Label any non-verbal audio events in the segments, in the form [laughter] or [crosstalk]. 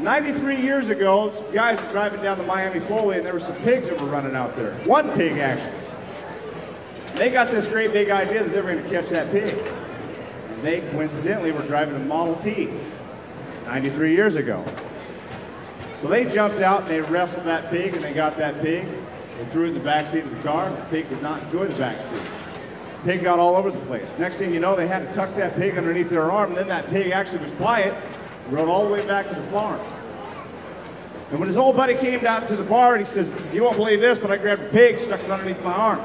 93 years ago, some guys were driving down the Miami Foley and there were some pigs that were running out there. One pig, actually. They got this great big idea that they were going to catch that pig. And they coincidentally were driving a Model T 93 years ago. So they jumped out and they wrestled that pig and they got that pig. They threw it in the back seat of the car. The pig did not enjoy the back seat. The Pig got all over the place. Next thing you know, they had to tuck that pig underneath their arm, and then that pig actually was quiet, rode all the way back to the farm. And when his old buddy came down to the bar and he says, You won't believe this, but I grabbed a pig, stuck it underneath my arm,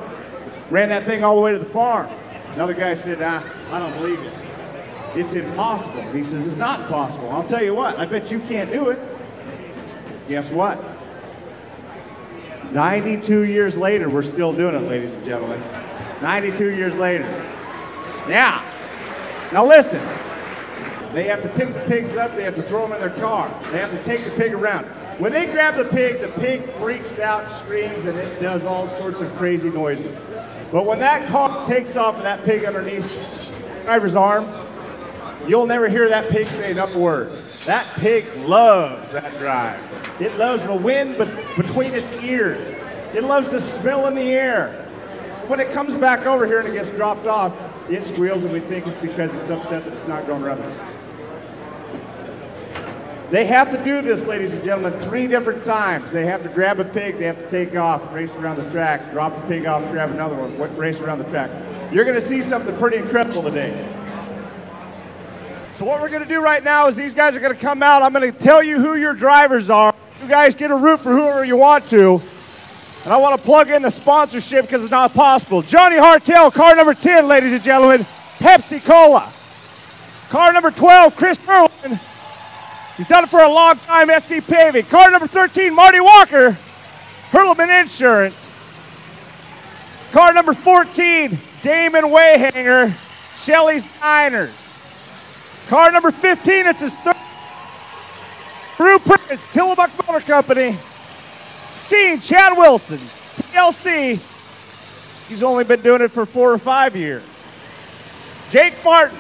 ran that thing all the way to the farm. Another guy said, ah, I don't believe it. It's impossible. And he says, It's not impossible. I'll tell you what, I bet you can't do it. Guess what? 92 years later, we're still doing it, ladies and gentlemen. 92 years later. Yeah. Now listen. They have to pick the pigs up, they have to throw them in their car. They have to take the pig around. When they grab the pig, the pig freaks out, screams, and it does all sorts of crazy noises. But when that car takes off and that pig underneath driver's arm, you'll never hear that pig say another word. That pig loves that drive. It loves the wind between its ears. It loves the smell in the air. So when it comes back over here and it gets dropped off, it squeals and we think it's because it's upset that it's not going around they have to do this, ladies and gentlemen, three different times. They have to grab a pig, they have to take off, race around the track, drop a pig off, grab another one, race around the track. You're going to see something pretty incredible today. So what we're going to do right now is these guys are going to come out. I'm going to tell you who your drivers are. You guys get a root for whoever you want to. And I want to plug in the sponsorship because it's not possible. Johnny Hartel, car number 10, ladies and gentlemen, Pepsi Cola. Car number 12, Chris Merlin, He's done it for a long time, SC Paving. Car number 13, Marty Walker, Hurleman Insurance. Car number 14, Damon Wayhanger, Shelly's Diners. Car number 15, it's his third. Drew Prince, Tillamook Motor Company. 16, Chad Wilson, PLC. He's only been doing it for four or five years. Jake Martin,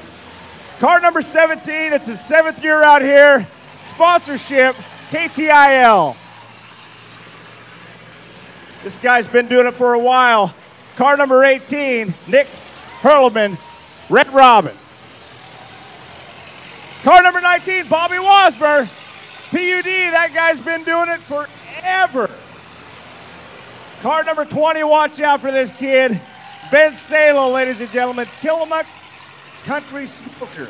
car number 17, it's his seventh year out here. Sponsorship, KTIL. This guy's been doing it for a while. Car number 18, Nick Hurleman, Red Robin. Car number 19, Bobby Wasber, PUD. That guy's been doing it forever. Car number 20, watch out for this kid. Ben Salo, ladies and gentlemen, Tillamook Country Smoker.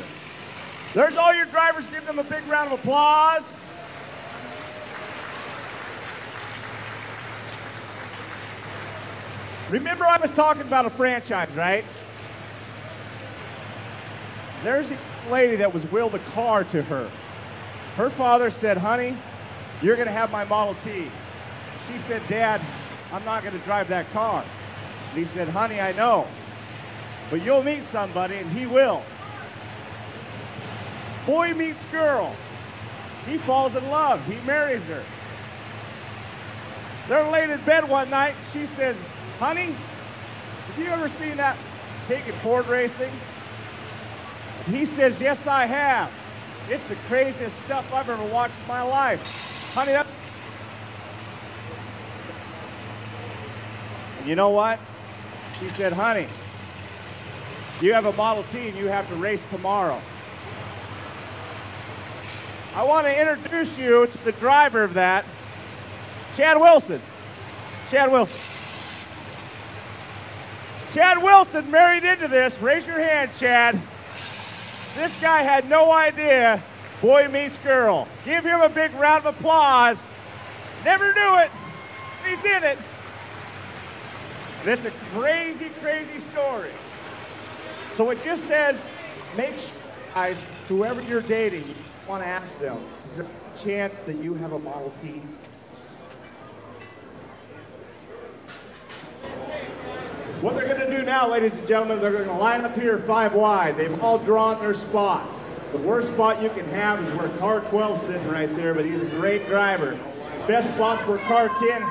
There's all your drivers. Give them a big round of applause. Remember, I was talking about a franchise, right? There's a lady that was willed a car to her. Her father said, Honey, you're going to have my Model T. She said, Dad, I'm not going to drive that car. And he said, Honey, I know. But you'll meet somebody, and he will. Boy meets girl. He falls in love. He marries her. They're laid in bed one night. She says, Honey, have you ever seen that Pig N Ford racing? He says, Yes, I have. It's the craziest stuff I've ever watched in my life. Honey, that. You know what? She said, Honey, you have a Model T and you have to race tomorrow. I want to introduce you to the driver of that, Chad Wilson. Chad Wilson. Chad Wilson married into this. Raise your hand, Chad. This guy had no idea boy meets girl. Give him a big round of applause. Never knew it. He's in it. And it's a crazy, crazy story. So it just says, make sure, guys, whoever you're dating, want to ask them, is there a chance that you have a Model T? What they're going to do now, ladies and gentlemen, they're going to line up here five wide. They've all drawn their spots. The worst spot you can have is where car 12 sitting right there, but he's a great driver. Best spots where car 10,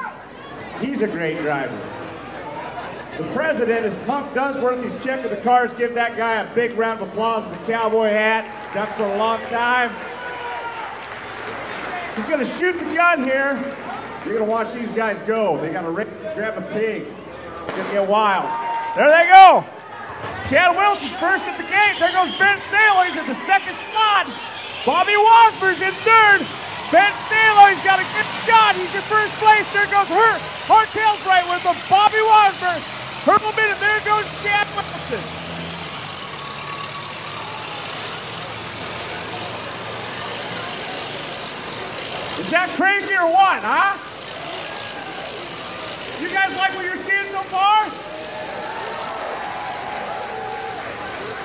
he's a great driver. The president is Punk Dunsworth. He's checking the cars. Give that guy a big round of applause with the cowboy hat. Done for a long time. He's gonna shoot the gun here. You're gonna watch these guys go. They gotta grab a pig. It's gonna get wild. There they go. Chad Wilson's first at the gate. There goes Ben. He's in the second slot. Bobby Wasber's in third. Ben he's got a good shot. He's in first place. There goes Hurt. Hartel's right with him. Bobby Wasber. Hurlman, and there goes Chad Wilson. Is that crazy or what, huh? You guys like what you're seeing so far?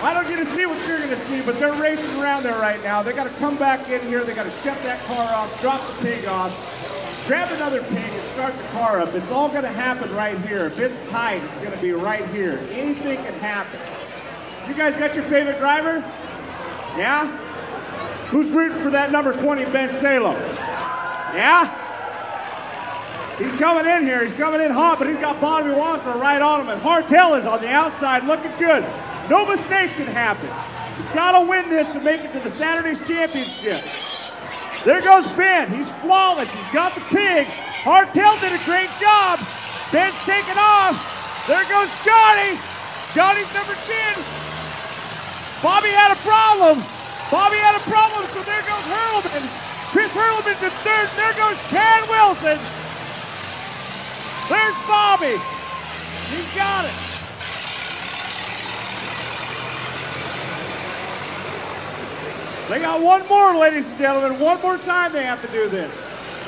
I don't get to see what you're going to see, but they're racing around there right now. They got to come back in here. They got to shut that car off, drop the pig off, grab another pig, and start the car up. It's all going to happen right here. If it's tight, it's going to be right here. Anything can happen. You guys got your favorite driver? Yeah? Who's rooting for that number 20, Ben Salem? Yeah? He's coming in here. He's coming in hot, but he's got Bobby Wasmer right on him, and Hartel is on the outside looking good. No mistakes can happen. You gotta win this to make it to the Saturday's championship. There goes Ben. He's flawless. He's got the pig. Hartel did a great job. Ben's taking off. There goes Johnny. Johnny's number 10. Bobby had a problem. Bobby had a problem, so there goes Hurlman. Chris Hurlman's in third. There goes Chad Wilson. There's Bobby. He's got it. They got one more, ladies and gentlemen. One more time they have to do this.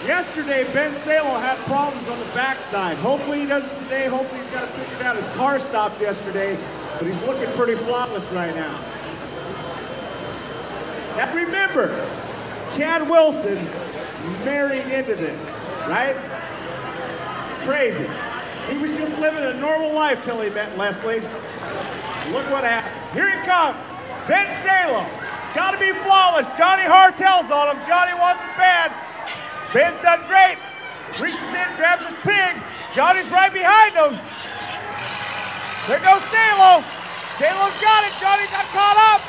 Yesterday, Ben Salo had problems on the backside. Hopefully he doesn't today. Hopefully he's got to figure it figured out. His car stopped yesterday, but he's looking pretty flawless right now. And remember, Chad Wilson married into this, right? Crazy. He was just living a normal life till he met Leslie. Look what happened. Here he comes. Ben Salo. Got to be flawless. Johnny Hartel's on him. Johnny wants it bad. Ben's done great. Reaches in, grabs his pig. Johnny's right behind him. There goes Salo. Salo's got it. Johnny got caught up.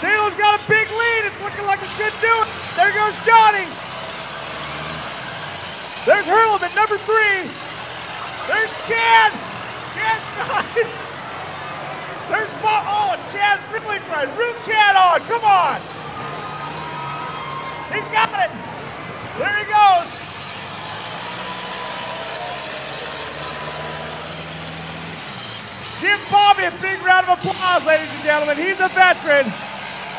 Salo's got a big lead. It's looking like a good do it. There goes Johnny. There's Hurlman, number three. There's Chad. Chad [laughs] Stein. There's Bob. Oh, Chad's really trying. Root Chad on. Come on. He's got it. There he goes. Give Bobby a big round of applause, ladies and gentlemen. He's a veteran.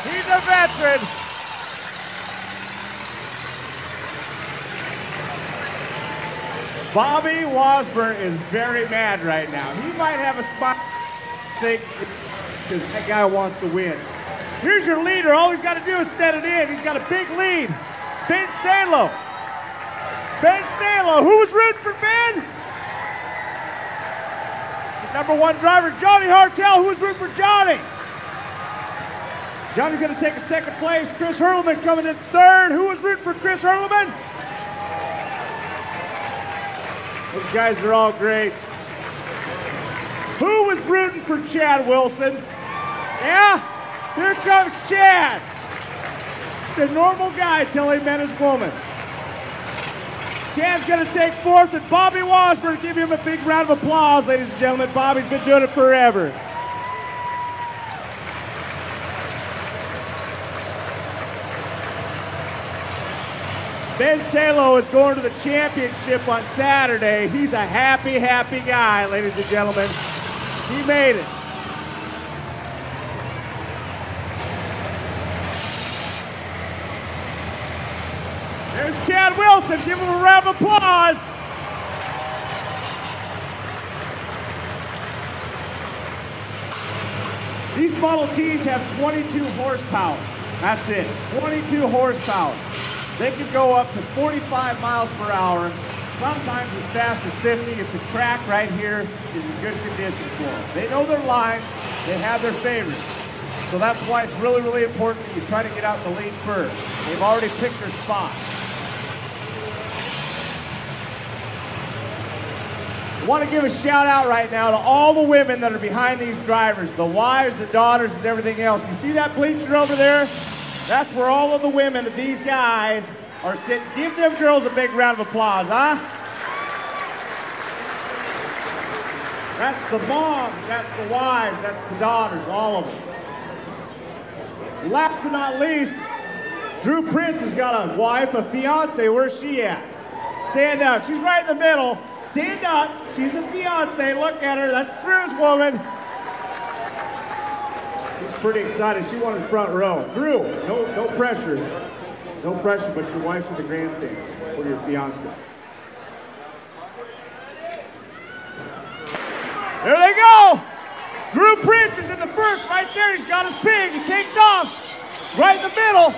He's a veteran. Bobby Wasburn is very mad right now. He might have a spot think because that guy wants to win. Here's your leader. All he's got to do is set it in. He's got a big lead. Ben Salo. Ben Salo. Who was rooting for Ben? The number one driver, Johnny Hartel. Who was rooting for Johnny? Johnny's going to take a second place. Chris Hurlman coming in third. Who was rooting for Chris Hurlman? Those guys are all great. Who was rooting for Chad Wilson? Yeah? Here comes Chad. The normal guy till he met his woman. Chad's going to take fourth, and Bobby Wasburn, give him a big round of applause, ladies and gentlemen. Bobby's been doing it forever. Ben Salo is going to the championship on Saturday. He's a happy, happy guy, ladies and gentlemen. He made it. There's Chad Wilson. Give him a round of applause. These Model Ts have 22 horsepower. That's it, 22 horsepower. They can go up to 45 miles per hour, sometimes as fast as 50 if the track right here is in good condition for them. They know their lines, they have their favorites. So that's why it's really, really important that you try to get out in the lead first. They've already picked their spot. I want to give a shout out right now to all the women that are behind these drivers, the wives, the daughters, and everything else. You see that bleacher over there? That's where all of the women of these guys are sitting. Give them girls a big round of applause, huh? That's the moms, that's the wives, that's the daughters, all of them. Last but not least, Drew Prince has got a wife, a fiance. Where's she at? Stand up. She's right in the middle. Stand up. She's a fiance. Look at her. That's Drew's woman. She's pretty excited. She wanted front row. Drew, no, no pressure. No pressure, but your wife's in the grandstands or your fiance. There they go. Drew Prince is in the first right there. He's got his pig. He takes off right in the middle.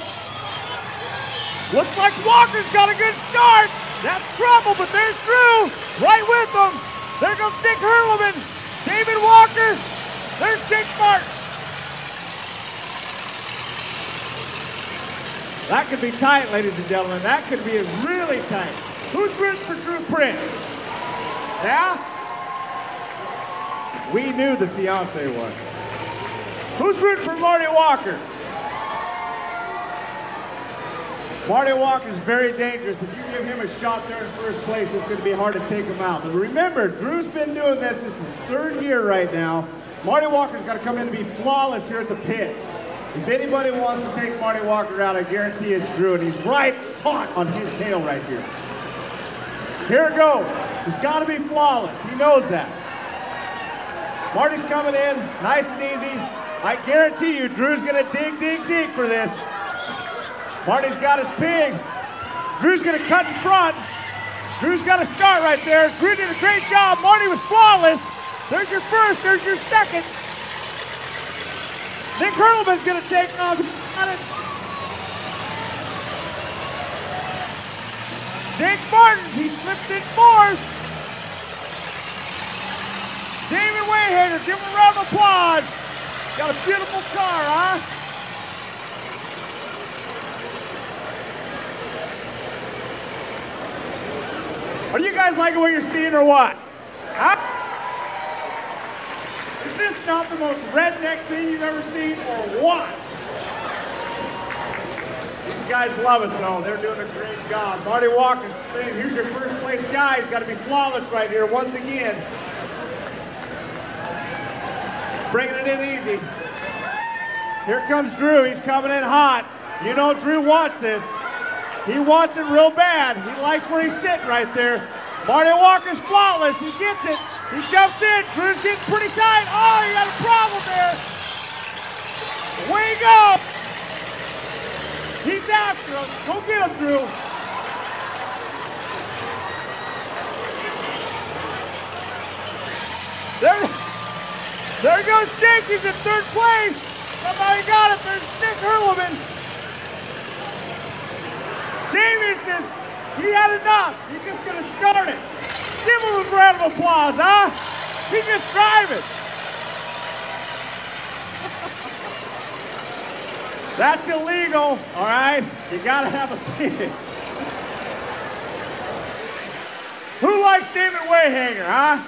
Looks like Walker's got a good start. That's trouble, but there's Drew right with them. There goes Nick Hurleman, David Walker. There's Jake Martin. That could be tight, ladies and gentlemen. That could be really tight. Who's rooting for Drew Prince? Yeah? We knew the fiance was. Who's rooting for Marty Walker? Marty Walker is very dangerous. If you give him a shot there in first place, it's going to be hard to take him out. But remember, Drew's been doing this. This is his third year right now. Marty Walker's got to come in and be flawless here at the pits. If anybody wants to take Marty Walker out, I guarantee it's Drew, and he's right hot on his tail right here. Here it goes. He's got to be flawless. He knows that. Marty's coming in, nice and easy. I guarantee you, Drew's going to dig, dig, dig for this. Marty's got his pig. Drew's gonna cut in front. Drew's got to start right there. Drew did a great job. Marty was flawless. There's your first, there's your second. Nick Hurleman's gonna take off. Jake Martins, he slipped in fourth. David Wayhanger, give him a round of applause. Got a beautiful car, huh? Are you guys liking what you're seeing or what? Huh? Is this not the most redneck thing you've ever seen or what? These guys love it though. They're doing a great job. Marty Walker's saying, here's your first place guy. He's got to be flawless right here once again. He's bringing it in easy. Here comes Drew. He's coming in hot. You know Drew wants this. He wants it real bad. He likes where he's sitting right there. Marty Walker's flawless. He gets it. He jumps in. Drew's getting pretty tight. Oh, he got a problem there. Way you go. He's after him. Go get him, Drew. There, there goes Jake. He's in third place. Somebody got it. There's Nick Hurleman. Damien says he had enough. He's just going to start it. Give him a round of applause, huh? He just driving. [laughs] That's illegal, all right? You got to have a [laughs] pin. Who likes David Wayhanger, huh?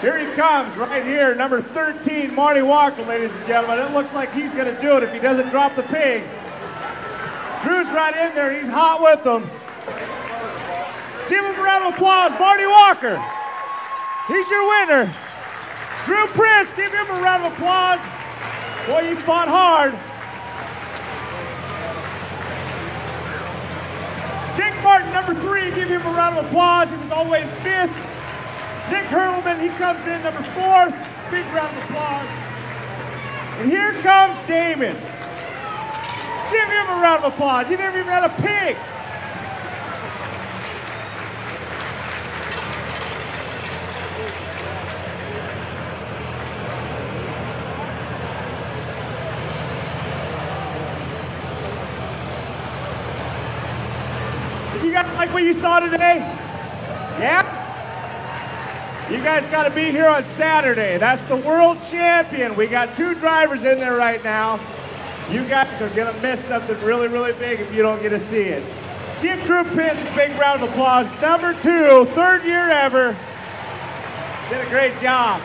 Here he comes right here, number 13, Marty Walker, ladies and gentlemen. It looks like he's going to do it if he doesn't drop the pig. Drew's right in there. He's hot with them. Give him a round of applause, Marty Walker. He's your winner. Drew Prince, give him a round of applause. Boy, you fought hard. Jake Martin, number three, give him a round of applause. He was all the way in fifth. Nick Hurleman, he comes in number four. Big round of applause. And here comes Damon. Give him a round of applause. He never even had a pig. You guys like what you saw today? You guys got to be here on Saturday. That's the world champion. We got two drivers in there right now. You guys are going to miss something really, really big if you don't get to see it. Give Drew Prince a big round of applause. Number two, third year ever. Did a great job.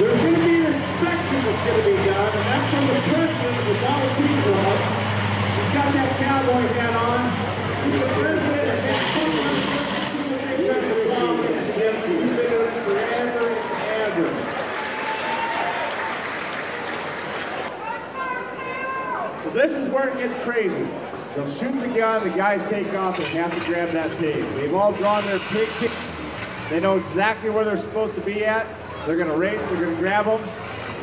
There's going to be an inspection that's going to be done, and that's from the president of the Dollar Tree Club. He's got that cowboy hat on. He's the president of that forever and ever. So this is where it gets crazy. They'll shoot the gun, the guys take off, and have to grab that pig. They've all drawn their pig kits. They know exactly where they're supposed to be at. They're gonna race, they're gonna grab them.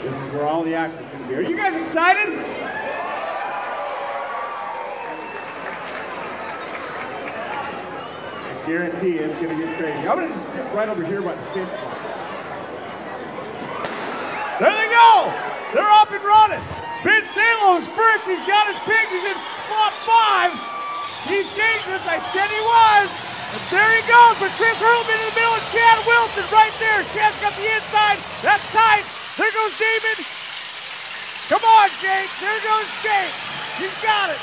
This is where all the action is gonna be. Are you guys excited? I guarantee it's gonna get crazy. I'm gonna just stick right over here by the fence line. There they go! They're off and running. Ben Salo is first. He's got his pig. He's in slot five. He's dangerous. I said he was. And there he goes. But Chris Hurlman in the middle of Chad Wilson right there. Chad's got the inside. That's tight. There goes David. Come on, Jake. There goes Jake. He's got it.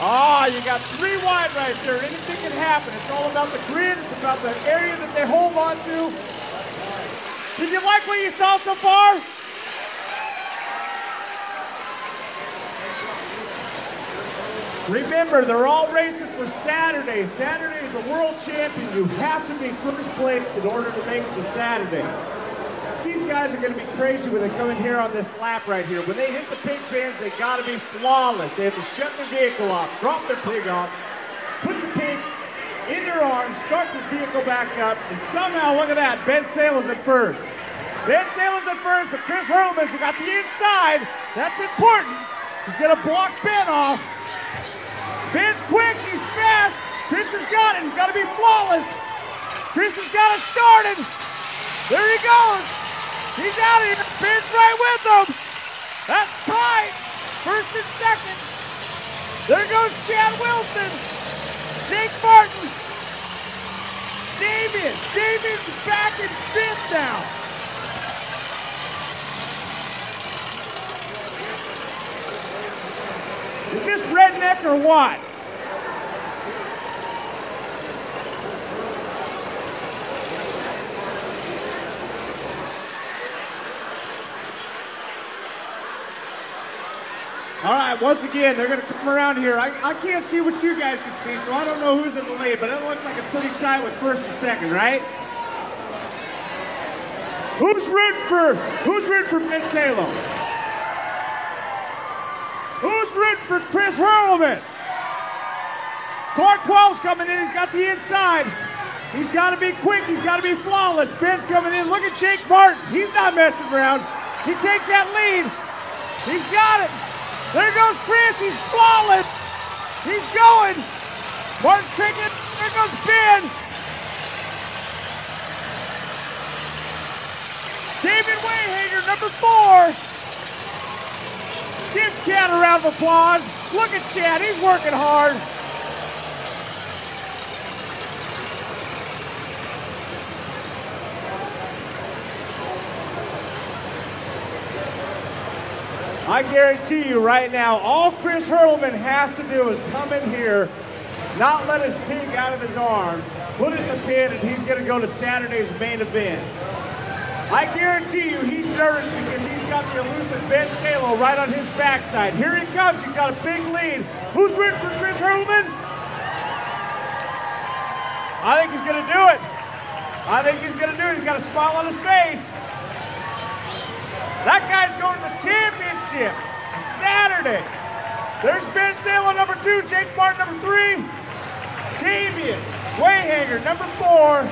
Ah, oh, you got three wide right there. Anything can happen. It's all about the grid. It's about the area that they hold on to. Did you like what you saw so far? Remember, they're all racing for Saturday. Saturday is a world champion. You have to be first place in order to make it to Saturday. These guys are going to be crazy when they come in here on this lap right here. When they hit the pig pens, they got to be flawless. They have to shut their vehicle off, drop their pig off, put the pig in their arms, start the vehicle back up, and somehow, look at that, Ben Salo's at first. Ben Salo's at first, but Chris Hurlman's got the inside. That's important. He's going to block Ben off. Ben's quick, he's fast. Chris has got it, he's got to be flawless. Chris has got it started. There he goes. He's out of here. Ben's right with him. That's tight. First and second. There goes Chad Wilson. Jake Martin. Damien. Damien's back in fifth now. Is this redneck or what? All right, once again, they're going to come around here. I, I can't see what you guys can see, so I don't know who's in the lead, but it looks like it's pretty tight with first and second, right? Who's rooting for, who's rooting for Ben Salo? Rooting for Chris Hurlman? Car 12's coming in. He's got the inside. He's got to be quick. He's got to be flawless. Ben's coming in. Look at Jake Martin. He's not messing around. He takes that lead. He's got it. There goes Chris. He's flawless. He's going. Martin's taking it. There goes Ben. David Wayhanger, number four. Give Chad a round of applause. Look at Chad, he's working hard. I guarantee you right now, all Chris Hurlman has to do is come in here, not let his pig out of his arm, put it in the pin, and he's going to go to Saturday's main event. I guarantee you he's nervous because he's got the elusive Ben Salo right on his backside. Here he comes. He's got a big lead. Who's rooting for Chris Hurlman? I think he's going to do it. I think he's going to do it. He's got a smile on his face. That guy's going to the championship Saturday. There's Ben Salo, number two. Jake Martin, number three. Damien Wayhanger, number four.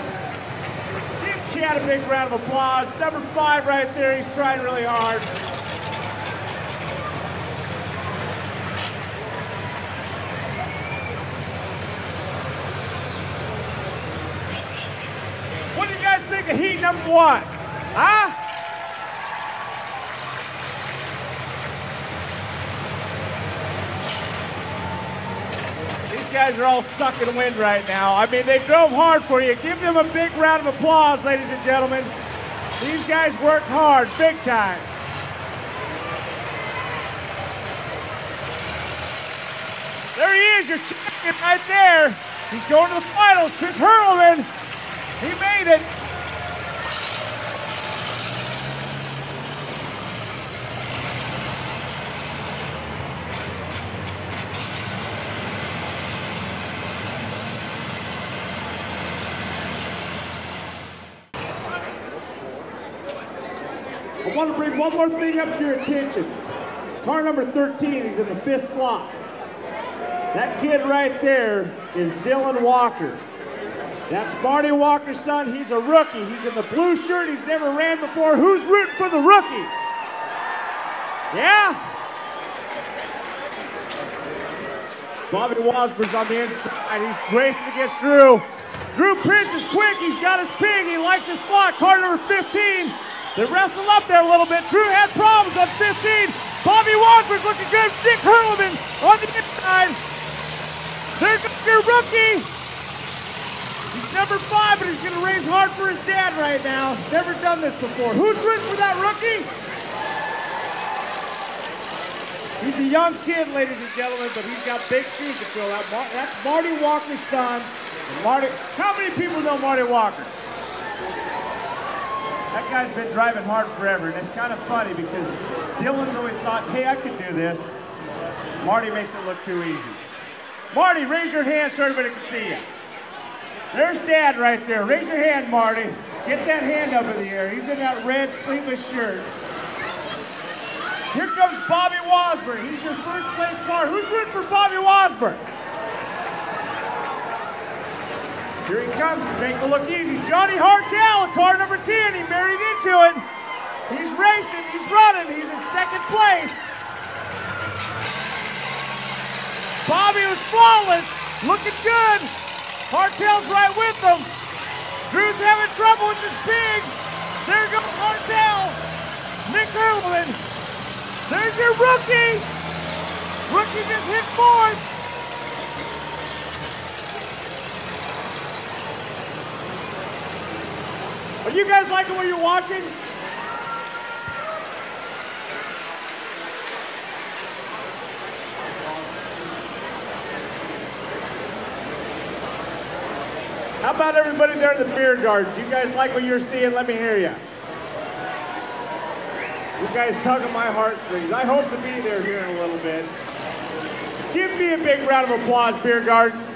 Chad a big round of applause. Number five right there, he's trying really hard. What do you guys think of heat number one? Huh? Guys are all sucking wind right now. I mean, they drove hard for you. Give them a big round of applause, ladies and gentlemen. These guys worked hard, big time. There he is, your champion right there. He's going to the finals. Chris Hurlman, he made it. Want to bring one more thing up to your attention. Car number 13, he's in the fifth slot. That kid right there is Dylan Walker. That's Marty Walker's son. He's a rookie. He's in the blue shirt. He's never ran before. Who's rooting for the rookie? Yeah? Bobby Wasber's on the inside. He's racing against Drew. Drew Prince is quick. He's got his pig. He likes his slot. Car number 15. They wrestle up there a little bit. Drew had problems on 15. Bobby Walker's looking good. Nick Hurlman on the inside. There's your rookie. He's number five, but he's going to race hard for his dad right now. Never done this before. Who's rooting for that rookie? He's a young kid, ladies and gentlemen, but he's got big shoes to fill. Mar that's Marty Walker's son. Marty, how many people know Marty Walker? That guy's been driving hard forever, and it's kind of funny because Dylan's always thought, hey, I can do this. Marty makes it look too easy. Marty, raise your hand so everybody can see you. There's Dad right there. Raise your hand, Marty. Get that hand up in the air. He's in that red sleeveless shirt. Here comes Bobby Wasburn. He's your first place car. Who's rooting for Bobby Wasburn? Here he comes. Making it look easy. Johnny Hartel, car number 10. He married into it. He's racing. He's running. He's in second place. Bobby was flawless. Looking good. Hartel's right with them. Drew's having trouble with this pig. There goes Hartel. Nick Erlman. There's your rookie. Rookie just hit fourth. You guys liking what you're watching? How about everybody there in the beer gardens? You guys like what you're seeing? Let me hear you. You guys tug at my heartstrings. I hope to be there here in a little bit. Give me a big round of applause, beer gardens.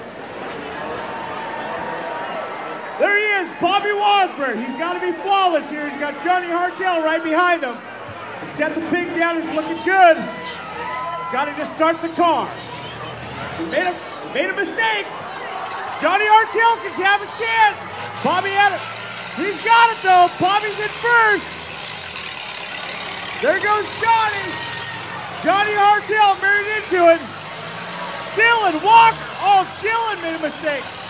There he is, Bobby Wasburn. He's got to be flawless here. He's got Johnny Hartel right behind him. He set the pig down. He's looking good. He's got to just start the car. He made a, he made a mistake. Johnny Hartel can have a chance. Bobby had it. He's got it though. Bobby's in first. There goes Johnny. Johnny Hartel married into it. Dylan walk. Oh, Dylan made a mistake.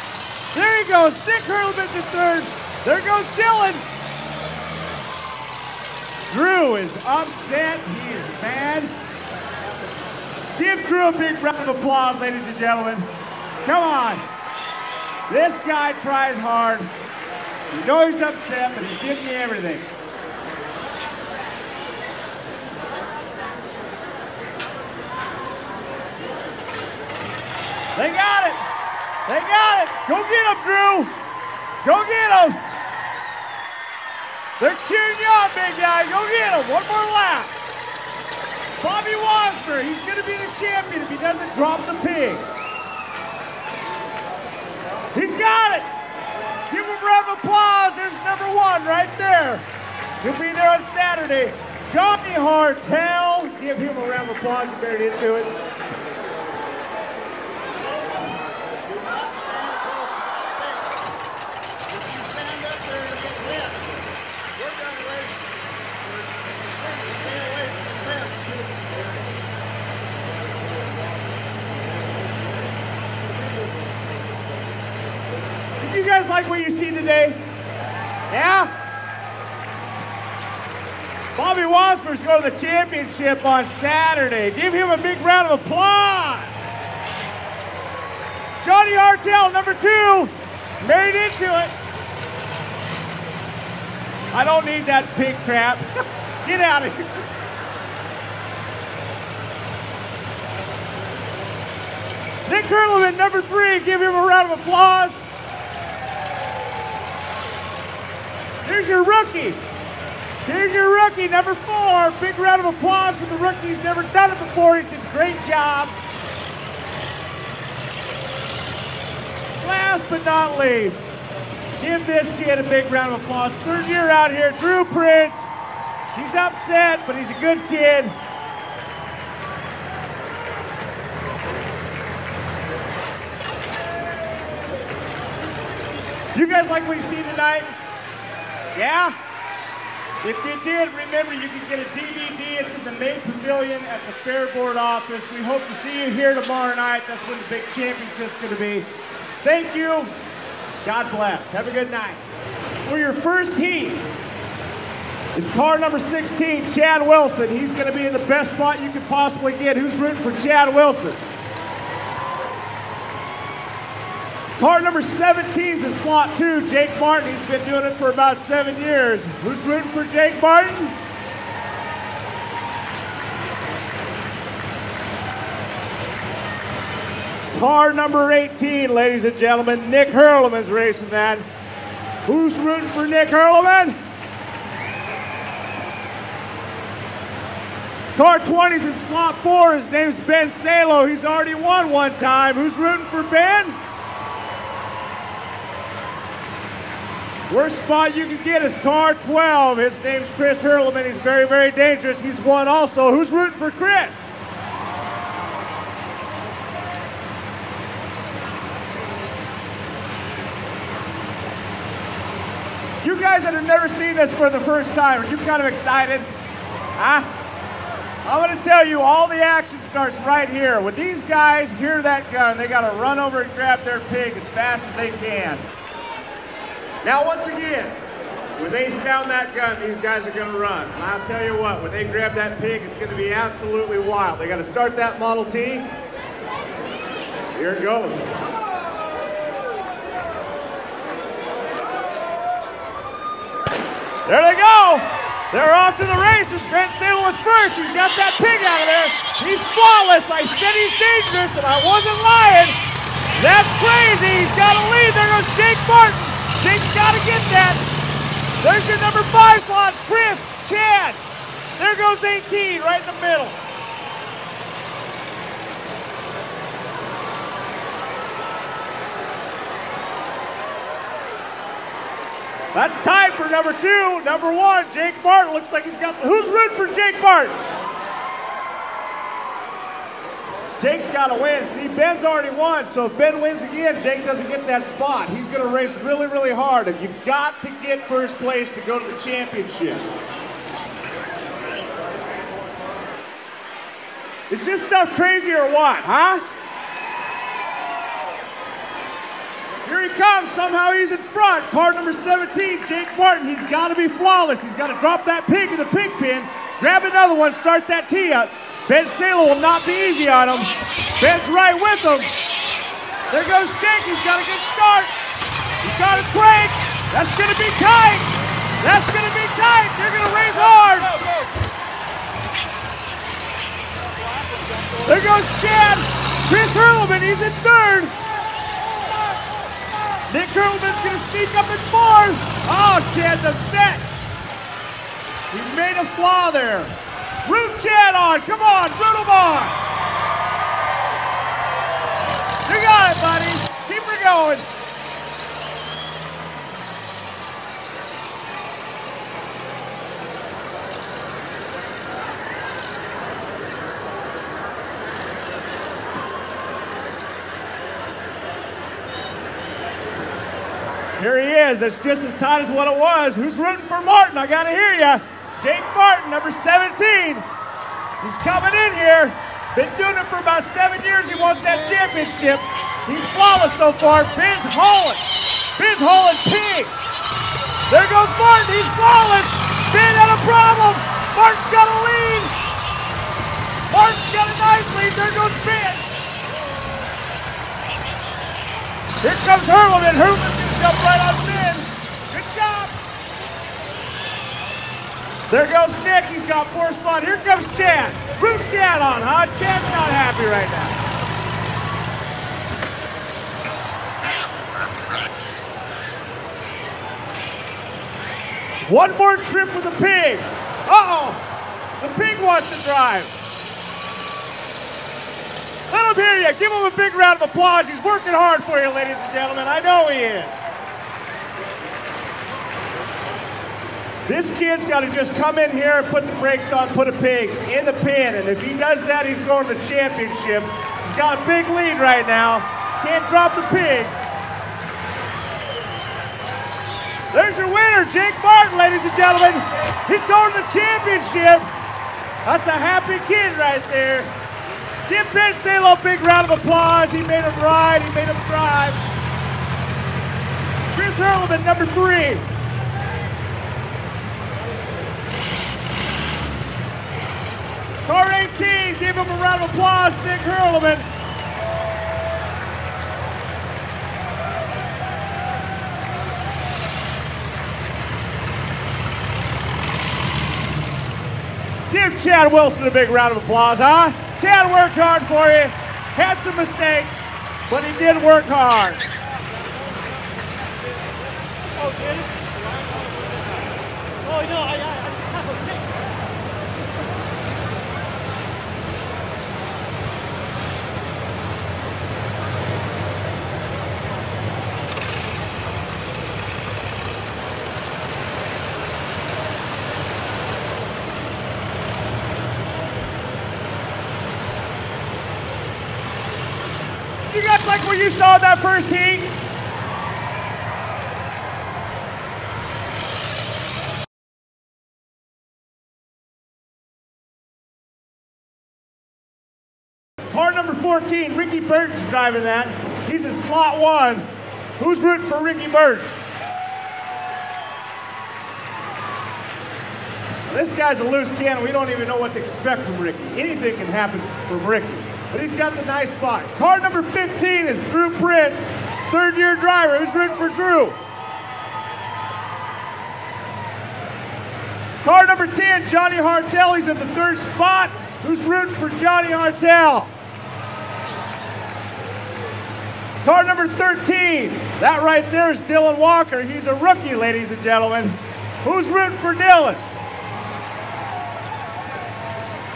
There he goes. Nick Hurlman's in third. There goes Dylan. Drew is upset. He's mad. Give Drew a big round of applause, ladies and gentlemen. Come on. This guy tries hard. You know he's upset, but he's giving you everything. They got it. They got it. Go get him, Drew. Go get him. They're cheering you on, big guy. Go get him. One more lap. Bobby Wasner, he's going to be the champion if he doesn't drop the pig. He's got it. Give him a round of applause. There's number one right there. He'll be there on Saturday. Johnny Hartel. Give him a round of applause. He buried into it. You guys like what you see today? Yeah? Bobby Wasper's going to the championship on Saturday. Give him a big round of applause. Johnny Hartel, number two, married into it. I don't need that pig crap. [laughs] Get out of here. Nick Hurlman, number three, give him a round of applause. Here's your rookie. Here's your rookie, number four. Big round of applause for the rookie. He's never done it before. He did a great job. Last but not least, give this kid a big round of applause. Third year out here, Drew Prince. He's upset, but he's a good kid. You guys like what you see tonight? Yeah? If you did, remember you can get a DVD. It's in the main pavilion at the Fair Board office. We hope to see you here tomorrow night. That's when the big championship's going to be. Thank you. God bless. Have a good night. For your first heat, it's car number 16, Chad Wilson. He's going to be in the best spot you could possibly get. Who's rooting for Chad Wilson? Car number 17 is in slot two, Jake Martin. He's been doing it for about seven years. Who's rooting for Jake Martin? Car number 18, ladies and gentlemen, Nick Hurleman's racing that. Who's rooting for Nick Hurleman? Car 20's in slot four. His name's Ben Salo. He's already won one time. Who's rooting for Ben? Worst spot you can get is car 12. His name's Chris Hurleman. He's very, very dangerous. He's won also. Who's rooting for Chris? You guys that have never seen this for the first time, are you kind of excited? Huh? I'm going to tell you, all the action starts right here. When these guys hear that gun, they got to run over and grab their pig as fast as they can. Now, once again, when they sound that gun, these guys are going to run. And I'll tell you what, when they grab that pig, it's going to be absolutely wild. They got to start that Model T. Here it goes. There they go. They're off to the races. Brent Sale was first. He's got that pig out of there. He's flawless. I said he's dangerous, and I wasn't lying. That's crazy. He's got a lead. There goes Jake Martin. Jake's got to get that. There's your number five slots, Chris, Chad. There goes 18 right in the middle. That's tied for number two. Number one, Jake Martin. Looks like he's got. Who's rooting for Jake Martin? Jake's got to win. See, Ben's already won, so if Ben wins again, Jake doesn't get that spot. He's going to race really, really hard. And you've got to get first place to go to the championship. Is this stuff crazy or what, huh? Here he comes. Somehow he's in front. Card number 17, Jake Martin. He's got to be flawless. He's got to drop that pig in the pig pen, grab another one, start that tee up. Ben Salo will not be easy on him. Ben's right with him. There goes Jake. He's got a good start. He's got a break. That's going to be tight. That's going to be tight. They're going to race hard. There goes Chad. Chris Hurleman. He's in third. Nick Hurleman's going to sneak up in fourth. Oh, Chad's upset. He made a flaw there. Root Chad on. Come on, root him on. You got it, buddy. Keep her going. Here he It's just as tight as what it was. Who's rooting for Martin? I got to hear you. Jake Martin, number 17. He's coming in here. Been doing it for about seven years. He wants that championship. He's flawless so far. Ben's hauling. Ben's hauling pig. There goes Martin. He's flawless. Ben had a problem. Martin's got a lead. Martin's got a nice lead. There goes Ben. Here comes Hurleman. Hurleman's going to jump right on Ben. Good job. There goes Nick. He's got four spot. Here comes Chad. Root Chad on, huh? Chad's not happy right now. One more trip with the pig. Uh-oh. The pig wants to drive. Let him hear you. Give him a big round of applause. He's working hard for you, ladies and gentlemen. I know he is. This kid's got to just come in here and put the brakes on, put a pig in the pin. And if he does that, he's going to the championship. He's got a big lead right now. Can't drop the pig. There's your winner, Jake Martin, ladies and gentlemen. He's going to the championship. That's a happy kid right there. Give Ben Salo a big round of applause. He made him ride, he made him drive. Chris Hurleman, number three. Car 18, give him a round of applause, Nick Hurleman. Give Chad Wilson a big round of applause, huh? Chad worked hard for you, had some mistakes, but he did work hard. Oh, okay. Oh, no, I, I, I have a pick. What you saw that first heat? Car number 14, Ricky Burton's driving that. He's in slot one. Who's rooting for Ricky Burton? This guy's a loose cannon. We don't even know what to expect from Ricky. Anything can happen from Ricky. But he's got the nice spot. Car number 15 is Drew Prince, third year driver. Who's rooting for Drew? Car number 10, Johnny Hartel. He's in the third spot. Who's rooting for Johnny Hartel? Car number 13, that right there is Dylan Walker. He's a rookie, ladies and gentlemen. Who's rooting for Dylan?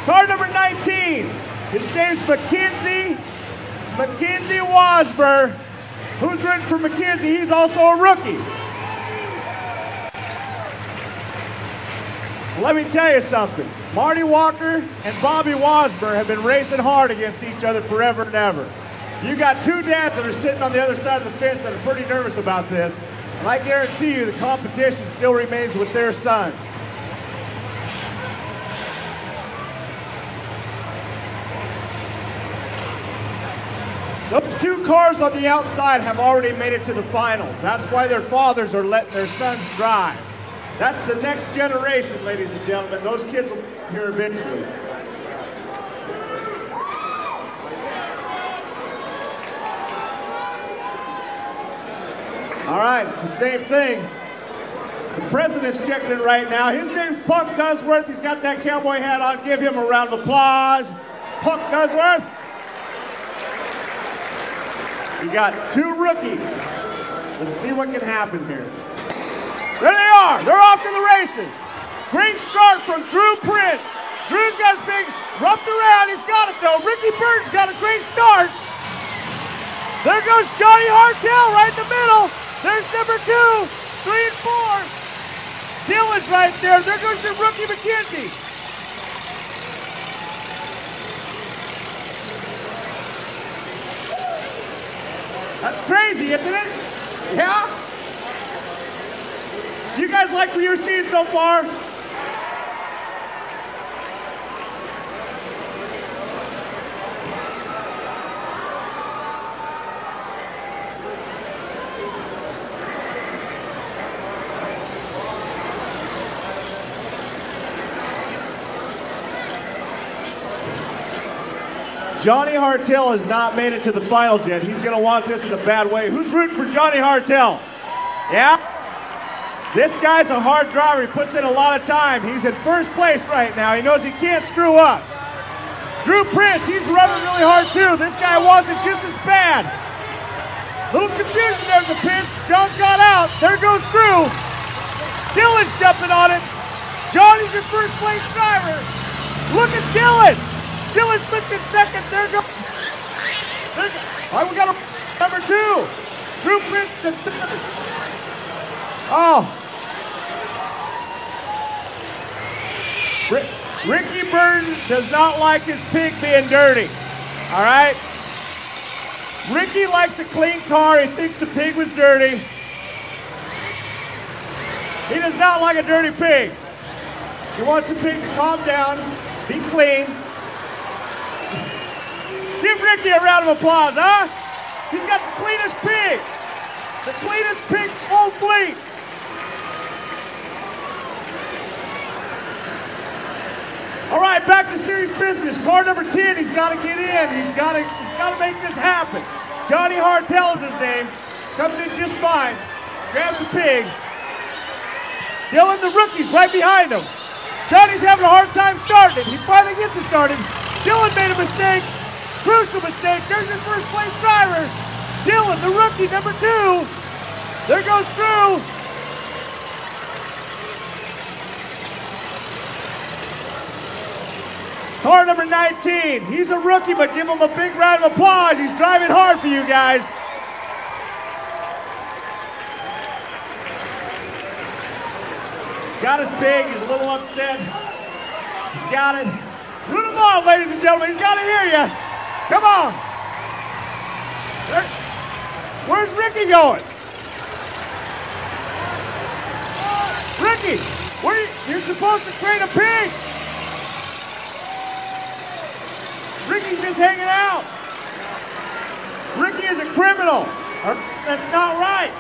Car number 19, his name's Mackenzie, Mackenzie Wasber. Who's rooting for Mackenzie? He's also a rookie. Let me tell you something. Marty Walker and Bobby Wasber have been racing hard against each other forever and ever. You got two dads that are sitting on the other side of the fence that are pretty nervous about this. And I guarantee you the competition still remains with their sons. Those two cars on the outside have already made it to the finals. That's why their fathers are letting their sons drive. That's the next generation, ladies and gentlemen. Those kids will be here eventually. All right, it's the same thing. The president's checking it right now. His name's Punk Dusworth. He's got that cowboy hat on. Give him a round of applause. Punk Dusworth. You got two rookies. Let's see what can happen here. There they are. They're off to the races. Great start from Drew Prince. Drew's got his big roughed around. He's got it though. Ricky Burton's got a great start. There goes Johnny Hartel right in the middle. There's number two, three and four. Dylan's right there. There goes your rookie McKenzie. That's crazy, isn't it? Yeah? You guys like what you're seeing so far? Johnny Hartel has not made it to the finals yet. He's going to want this in a bad way. Who's rooting for Johnny Hartel? Yeah? This guy's a hard driver. He puts in a lot of time. He's in first place right now. He knows he can't screw up. Drew Prince, he's running really hard too. This guy wants it just as bad. Little confusion there in the pits. John's got out. There goes Drew. Dylan's jumping on it. Johnny's your first place driver. Look at Dylan. Dylan slipped in second. There goes. There go- All right, we got a number two. Drew Prince in third. Oh. Rick, Ricky Burton does not like his pig being dirty. All right? Ricky likes a clean car. He thinks the pig was dirty. He does not like a dirty pig. He wants the pig to calm down, be clean. Give Ricky a round of applause, huh? He's got the cleanest pig. The cleanest pig full fleet. All right, back to serious business. Car number 10, he's got to get in. He's got to he's got to make this happen. Johnny Hartel is his name. Comes in just fine. Grabs the pig. Dylan, the rookie's right behind him. Johnny's having a hard time starting it. He finally gets it started. Dylan made a mistake. Crucial mistake. There's your first place driver. Dylan, the rookie, number two. There goes Drew. Car number 19. He's a rookie, but give him a big round of applause. He's driving hard for you guys. He's got his pig. He's a little upset. He's got it. Root him on, ladies and gentlemen. He's got to hear you. Come on. Where's Ricky going? Ricky, where you, you're supposed to train a pig. Ricky's just hanging out. Ricky is a criminal. Uh, that's not right.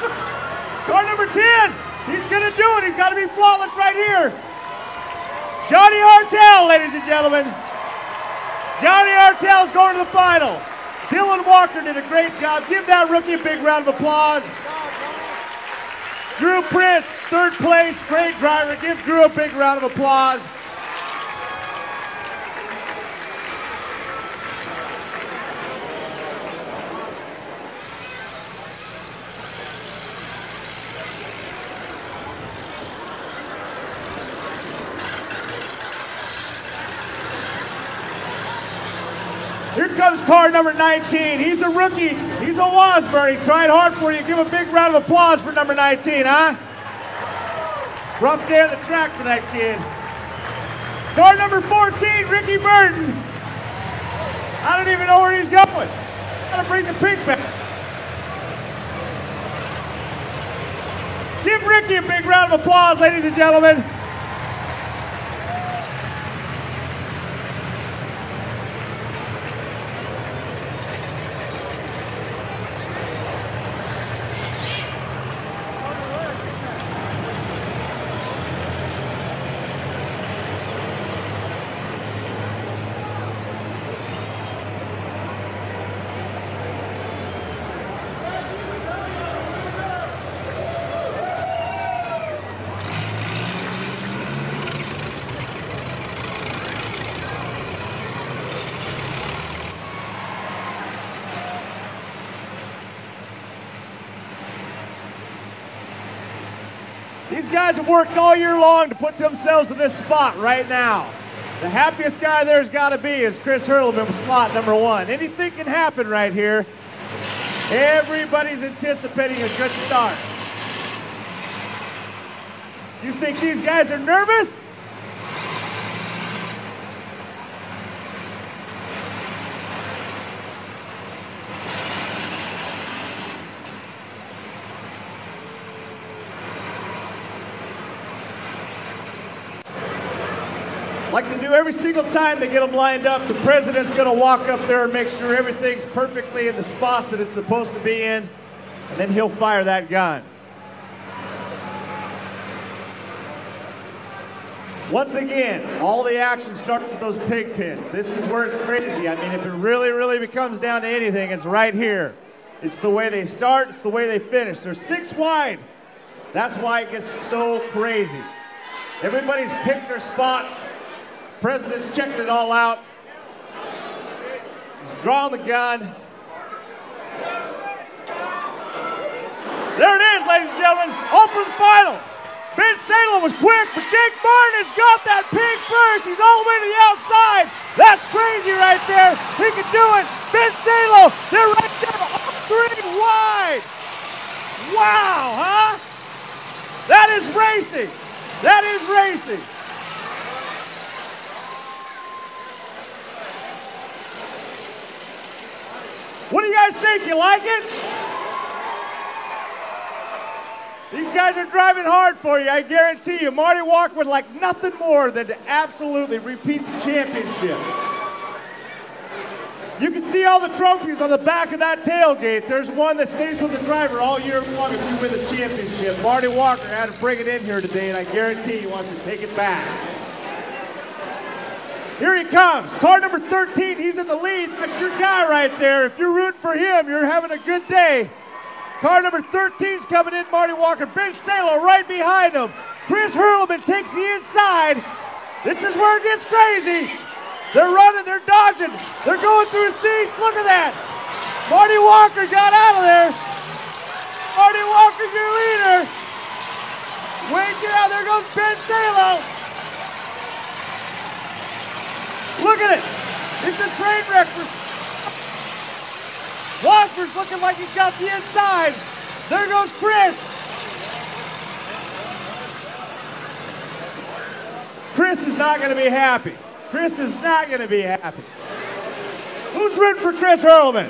[laughs] Car number 10. He's going to do it. He's got to be flawless right here. Johnny Hartel, ladies and gentlemen. Johnny Hartel's going to the finals. Dylan Walker did a great job. Give that rookie a big round of applause. Drew Prince, third place, great driver. Give Drew a big round of applause. Comes car number 19. He's a rookie. He's a Washburn. He tried hard for you. Give a big round of applause for number 19, huh? Rough day on the track for that kid. Car number 14, Ricky Burton. I don't even know where he's going. Gotta bring the pig back. Give Ricky a big round of applause, ladies and gentlemen. Guys have worked all year long to put themselves in this spot right now. The happiest guy there's got to be is Chris Hurlman with slot number one. Anything can happen right here. Everybody's anticipating a good start. You think these guys are nervous? Like they do every single time they get them lined up, the president's going to walk up there and make sure everything's perfectly in the spots that it's supposed to be in, and then he'll fire that gun. Once again, all the action starts at those pig pins. This is where it's crazy. I mean, if it really, really becomes down to anything, it's right here. It's the way they start, it's the way they finish. They're six wide. That's why it gets so crazy. Everybody's picked their spots. President's checking it all out. He's drawing the gun. There it is, ladies and gentlemen. On for the finals. Ben Salo was quick, but Jake Martin has got that pig first. He's all the way to the outside. That's crazy right there. He can do it. Ben Salo, they're right there, all three wide. Wow, huh? That is racing. That is racing. Think? You like it? These guys are driving hard for you, I guarantee you. Marty Walker would like nothing more than to absolutely repeat the championship. You can see all the trophies on the back of that tailgate. There's one that stays with the driver all year long if you win the championship. Marty Walker had to bring it in here today, and I guarantee he wants to take it back. Here he comes. Car number 13, he's in the lead. That's your guy right there. If you're rooting for him, you're having a good day. Car number 13's coming in, Marty Walker. Ben Salo right behind him. Chris Hurlman takes the inside. This is where it gets crazy. They're running, they're dodging, they're going through seats. Look at that. Marty Walker got out of there. Marty Walker's your leader. Wait, get out. There goes Ben Salo. Look at it. It's a train wreck for Wasber's looking like he's got the inside. There goes Chris. Chris is not going to be happy. Chris is not going to be happy. Who's rooting for Chris Hurlman?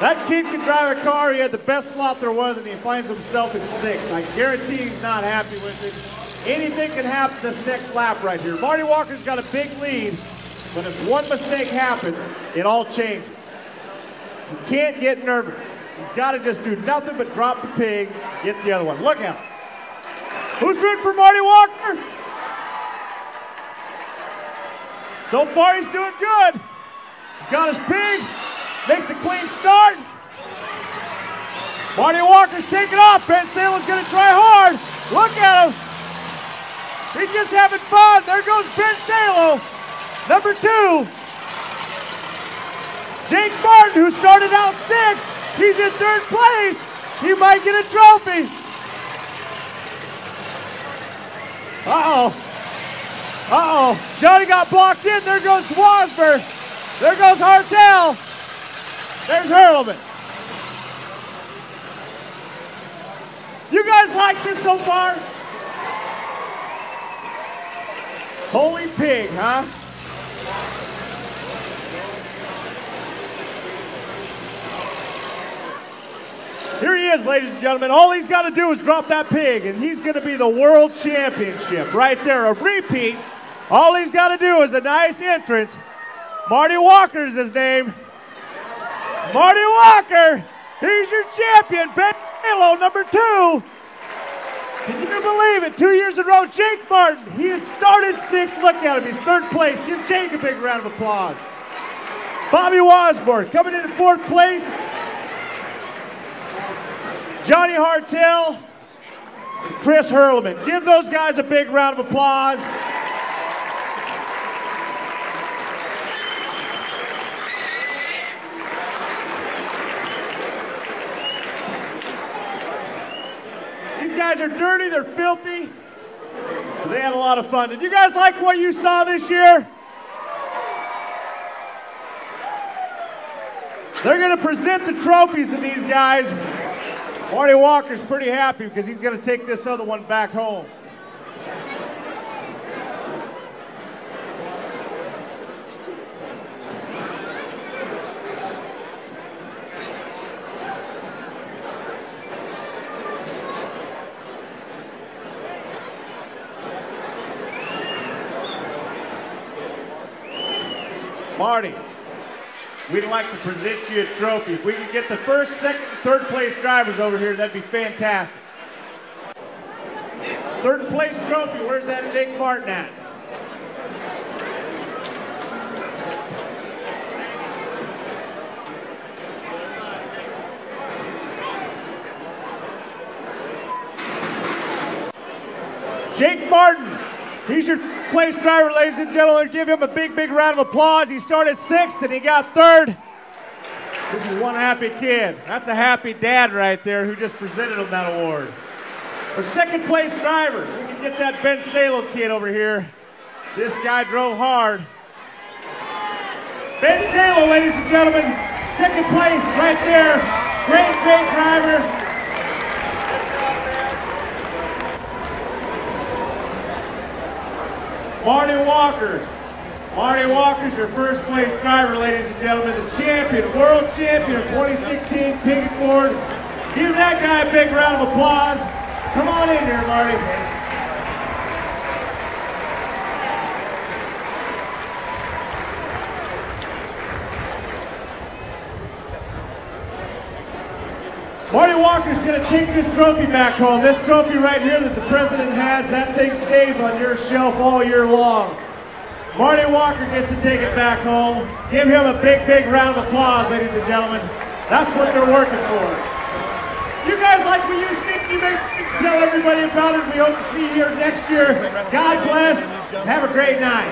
That kid can drive a car. He had the best slot there was, and he finds himself in sixth. I guarantee he's not happy with it. Anything can happen this next lap right here. Marty Walker's got a big lead, but if one mistake happens, it all changes. You can't get nervous. He's got to just do nothing but drop the pig, get the other one. Look out. Who's rooting for Marty Walker? So far, he's doing good. He's got his pig, makes a clean start. Marty Walker's taking off. Ben Salo's going to try hard. Look at him. He's just having fun. There goes Ben Salo, number two. Jake Martin, who started out sixth, he's in third place. He might get a trophy. Uh-oh. Uh-oh. Johnny got blocked in. There goes Wasber. There goes Hartel. There's Hurlman. You guys like this so far? Holy pig, huh? Here he is, ladies and gentlemen. All he's got to do is drop that pig, and he's going to be the world championship right there. A repeat. All he's got to do is a nice entrance. Marty Walker's his name. Marty Walker, he's your champion. Ben Salo, number two. Can you believe it? Two years in a row. Jake Martin, he has started sixth. Look at him, he's third place. Give Jake a big round of applause. Bobby Wasborn coming in fourth place. Johnny Hartel, Chris Hurlman. Give those guys a big round of applause. These guys are dirty, they're filthy. They had a lot of fun. Did you guys like what you saw this year? They're going to present the trophies to these guys. Marty Walker's pretty happy because he's going to take this other one back home. Marty, we'd like to present you a trophy. If we could get the first, second, and third place drivers over here, that'd be fantastic. Third place trophy, where's that Jake Martin at? Jake Martin, he's your place driver, ladies and gentlemen. Give him a big, big round of applause. He started sixth and he got third. This is one happy kid. That's a happy dad right there who just presented him that award. Our second place driver, we can get that Ben Salo kid over here. This guy drove hard. Ben Salo, ladies and gentlemen, second place right there. Great, great driver. Marty Walker, Marty Walker's your first place driver, ladies and gentlemen. The champion, world champion of 2016 Pig N Ford. Give that guy a big round of applause. Come on in here, Marty. Marty Walker's going to take this trophy back home. This trophy right here that the president has, that thing stays on your shelf all year long. Marty Walker gets to take it back home. Give him a big, big round of applause, ladies and gentlemen. That's what they're working for. You guys like what you see, you make tell everybody about it. We hope to see you here next year. God bless. Have a great night.